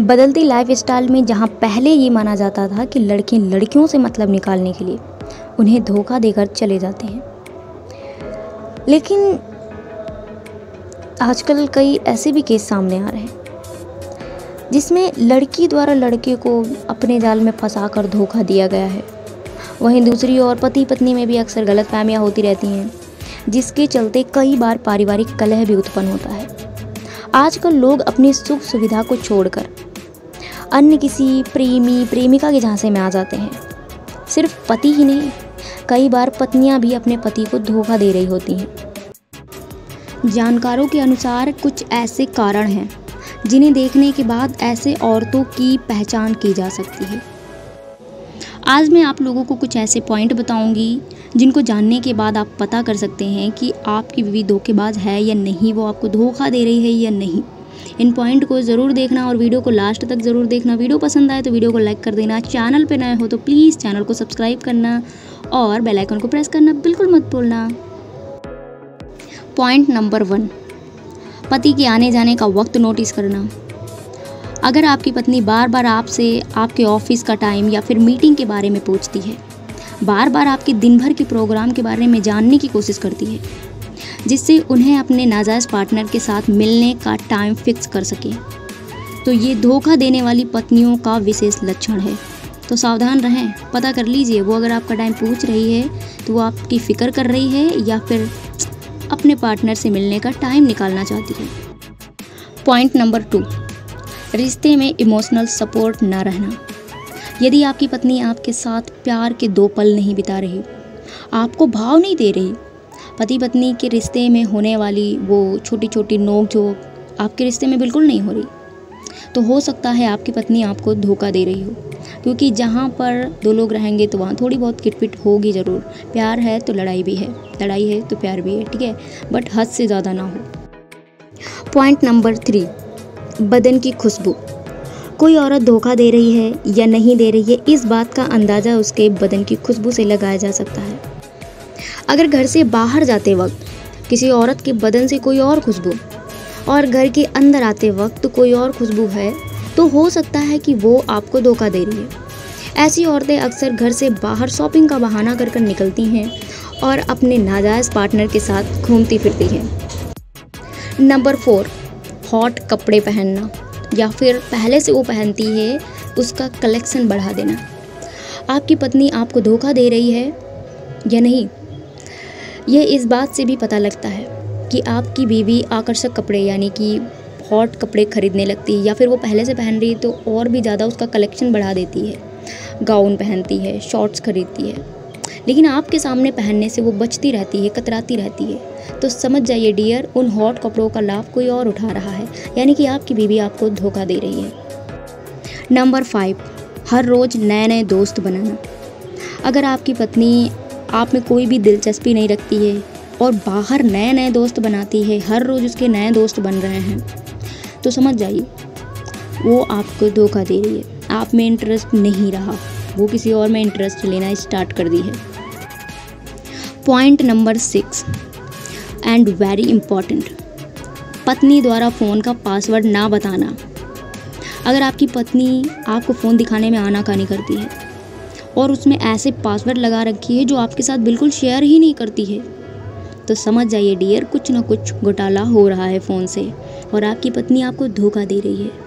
बदलती life style में जहाँ पहले ये माना जाता था कि लड़के लड़कियों से मतलब निकालने के लिए उन्हें धोखा देकर चले जाते हैं। लेकिन आजकल कई ऐसे भी केस सामने आ रहे हैं, जिसमें लड़की द्वारा लड़के को अपने जाल में फंसा कर धोखा दिया गया है। वहीं दूसरी ओर पति पत्नी में भी अक्सर गलत फहमियाँ होती रहती हैं, जिसके चलते कई बार पारिवारिक कलह भी उत्पन्न होता है। आजकल लोग अपनी सुख सुविधा को छोड़कर अन्य किसी प्रेमी, प्रेमिका के झांसे में आ जाते हैं। सिर्फ़ पति ही नहीं, कई बार पत्नियाँ भी अपने पति को धोखा दे रही होती हैं। जानकारों के अनुसार कुछ ऐसे कारण हैं, जिन्हें देखने के बाद ऐसे औरतों की पहचान की जा सकती है। आज मैं आप लोगों को कुछ ऐसे पॉइंट बताऊँगी, जिनको जानने के बाद आप पता कर सकते हैं कि आपकी बीवी धोखेबाज है या नहीं, वो आपको धोखा दे रही है या नहीं। इन पॉइंट को ज़रूर देखना और वीडियो को लास्ट तक ज़रूर देखना। वीडियो पसंद आए तो वीडियो को लाइक कर देना। चैनल पर नए हो तो प्लीज़ चैनल को सब्सक्राइब करना और बेल आइकन को प्रेस करना। बिल्कुल मत भूलना। पॉइंट नंबर वन पति के आने जाने का वक्त नोटिस करना। अगर आपकी पत्नी बार बार आपसे, आपके ऑफ़िस का टाइम या फिर मीटिंग के बारे में पूछती है बार बार आपके दिन भर के प्रोग्राम के बारे में जानने की कोशिश करती है जिससे उन्हें अपने नाजायज़ पार्टनर के साथ मिलने का टाइम फिक्स कर सके। तो ये धोखा देने वाली पत्नियों का विशेष लक्षण है। तो सावधान रहें, पता कर लीजिए, वो अगर आपका टाइम पूछ रही है तो वो आपकी फ़िक्र कर रही है या फिर अपने पार्टनर से मिलने का टाइम निकालना चाहती है। पॉइंट नंबर टू रिश्ते में इमोशनल सपोर्ट ना रहना। यदि आपकी पत्नी आपके साथ प्यार के दो पल नहीं बिता रही, आपको भाव नहीं दे रही पति पत्नी के रिश्ते में होने वाली वो छोटी छोटी नोक जो आपके रिश्ते में बिल्कुल नहीं हो रही तो हो सकता है आपकी पत्नी आपको धोखा दे रही हो। क्योंकि जहाँ पर दो लोग रहेंगे तो वहाँ थोड़ी बहुत किटपिट होगी ज़रूर। प्यार है तो लड़ाई भी है, लड़ाई है तो प्यार भी है, ठीक है? बट हद से ज़्यादा ना हो। पॉइंट नंबर थ्री, बदन की खुशबू। कोई औरत धोखा दे रही है या नहीं दे रही है, इस बात का अंदाज़ा उसके बदन की खुशबू से लगाया जा सकता है। अगर घर से बाहर जाते वक्त किसी औरत के बदन से कोई और खुशबू और घर के अंदर आते वक्त कोई और खुशबू है तो हो सकता है कि वो आपको धोखा दे रही है। ऐसी औरतें अक्सर घर से बाहर शॉपिंग का बहाना कर कर निकलती हैं और अपने नाजायज़ पार्टनर के साथ घूमती फिरती हैं। नंबर फोर, हॉट कपड़े पहनना, या फिर पहले से वो पहनती है, उसका कलेक्शन बढ़ा देना। आपकी पत्नी आपको धोखा दे रही है या नहीं? ये इस बात से भी पता लगता है कि आपकी बीवी आकर्षक कपड़े, यानी कि हॉट कपड़े खरीदने लगती है, या फिर वो पहले से पहन रही है तो और भी ज़्यादा उसका कलेक्शन बढ़ा देती है। गाउन पहनती है, शॉर्ट्स खरीदती है। लेकिन आपके सामने पहनने से वो बचती रहती है, कतराती रहती है। तो समझ जाइए डियर, उन हॉट कपड़ों का लाभ कोई और उठा रहा है, यानी कि आपकी बीवी आपको धोखा दे रही है। नंबर फाइव, हर रोज़ नए नए दोस्त बनाना। अगर आपकी पत्नी आप में कोई भी दिलचस्पी नहीं रखती है और बाहर नए नए दोस्त बनाती है, हर रोज़ उसके नए दोस्त बन रहे हैं। तो समझ जाइए, वो आपको धोखा दे रही है। आप में इंटरेस्ट नहीं रहा, वो किसी और में इंटरेस्ट लेना स्टार्ट कर दी है। Point number six and very important पत्नी द्वारा फ़ोन का पासवर्ड ना बताना। अगर आपकी पत्नी आपको फ़ोन दिखाने में आना आनाकानी करती है और उसमें ऐसे पासवर्ड लगा रखी है जो आपके साथ बिल्कुल शेयर ही नहीं करती है। तो समझ जाइए डियर कुछ ना कुछ घोटाला हो रहा है फ़ोन से और आपकी पत्नी आपको धोखा दे रही है।